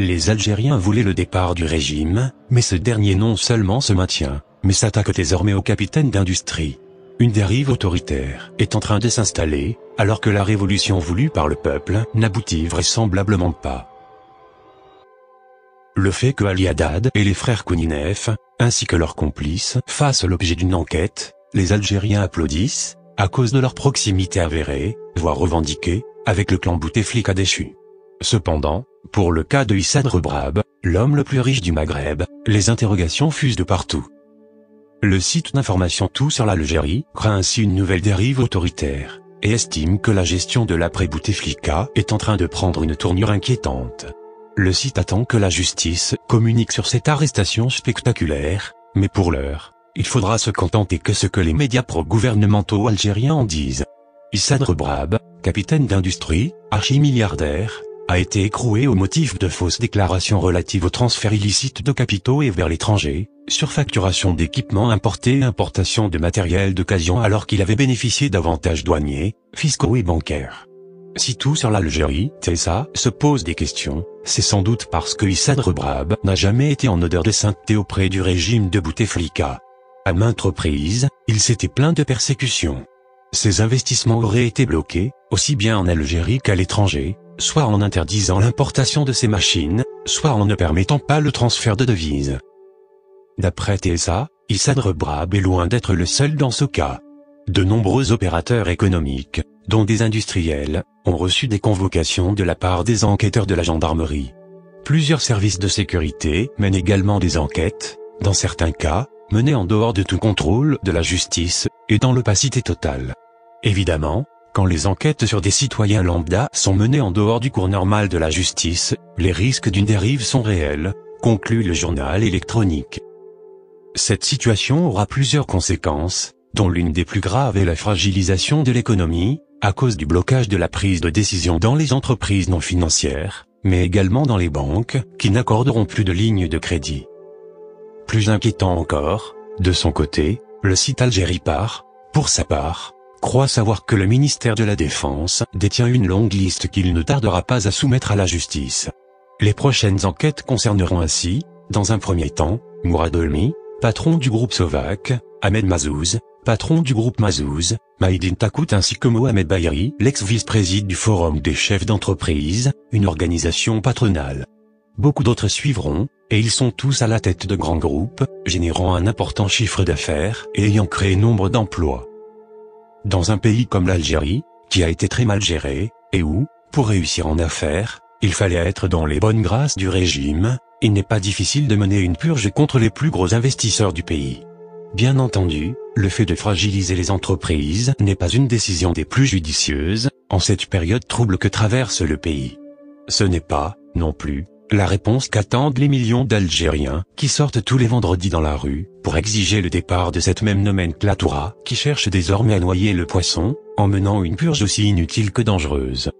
Les Algériens voulaient le départ du régime, mais ce dernier non seulement se maintient, mais s'attaque désormais au capitaine d'industrie. Une dérive autoritaire est en train de s'installer, alors que la révolution voulue par le peuple n'aboutit vraisemblablement pas. Le fait que Ali Haddad et les frères Kouninef, ainsi que leurs complices, fassent l'objet d'une enquête, les Algériens applaudissent, à cause de leur proximité avérée, voire revendiquée, avec le clan Bouteflika déchu. Cependant, pour le cas de Issa Rebrab, l'homme le plus riche du Maghreb, les interrogations fusent de partout. Le site d'information Tout sur l'Algérie craint ainsi une nouvelle dérive autoritaire, et estime que la gestion de l'après-Bouteflika est en train de prendre une tournure inquiétante. Le site attend que la justice communique sur cette arrestation spectaculaire, mais pour l'heure, il faudra se contenter que ce que les médias pro-gouvernementaux algériens en disent. Issa Rebrab, capitaine d'industrie, archimilliardaire, a été écroué au motif de fausses déclarations relatives au transfert illicite de capitaux et vers l'étranger, surfacturation d'équipements importés et importation de matériel d'occasion alors qu'il avait bénéficié d'avantages douaniers, fiscaux et bancaires. Si tout sur l'Algérie, Tessa, se pose des questions, c'est sans doute parce que Issa Rebrab n'a jamais été en odeur de sainteté auprès du régime de Bouteflika. À maintes reprises, il s'était plaint de persécutions. Ses investissements auraient été bloqués, aussi bien en Algérie qu'à l'étranger, soit en interdisant l'importation de ces machines, soit en ne permettant pas le transfert de devises. D'après TSA, Issa Rebrab est loin d'être le seul dans ce cas. De nombreux opérateurs économiques, dont des industriels, ont reçu des convocations de la part des enquêteurs de la gendarmerie. Plusieurs services de sécurité mènent également des enquêtes, dans certains cas, menées en dehors de tout contrôle de la justice, et dans l'opacité totale. Évidemment, quand les enquêtes sur des citoyens lambda sont menées en dehors du cours normal de la justice, les risques d'une dérive sont réels, conclut le journal électronique. Cette situation aura plusieurs conséquences, dont l'une des plus graves est la fragilisation de l'économie, à cause du blocage de la prise de décision dans les entreprises non financières, mais également dans les banques, qui n'accorderont plus de lignes de crédit. Plus inquiétant encore, de son côté, le site Algérie part, pour sa part, croit savoir que le ministère de la Défense détient une longue liste qu'il ne tardera pas à soumettre à la justice. Les prochaines enquêtes concerneront ainsi, dans un premier temps, Mourad Olmi, patron du groupe Sovac, Ahmed Mazouz, patron du groupe Mazouz, Maïdine Takout ainsi que Mohamed Bayri, l'ex-vice-président du Forum des chefs d'entreprise, une organisation patronale. Beaucoup d'autres suivront, et ils sont tous à la tête de grands groupes, générant un important chiffre d'affaires et ayant créé nombre d'emplois. Dans un pays comme l'Algérie, qui a été très mal géré, et où, pour réussir en affaires, il fallait être dans les bonnes grâces du régime, il n'est pas difficile de mener une purge contre les plus gros investisseurs du pays. Bien entendu, le fait de fragiliser les entreprises n'est pas une décision des plus judicieuses, en cette période trouble que traverse le pays. Ce n'est pas, non plus, la réponse qu'attendent les millions d'Algériens qui sortent tous les vendredis dans la rue pour exiger le départ de cette même nomenclatura qui cherche désormais à noyer le poisson en menant une purge aussi inutile que dangereuse.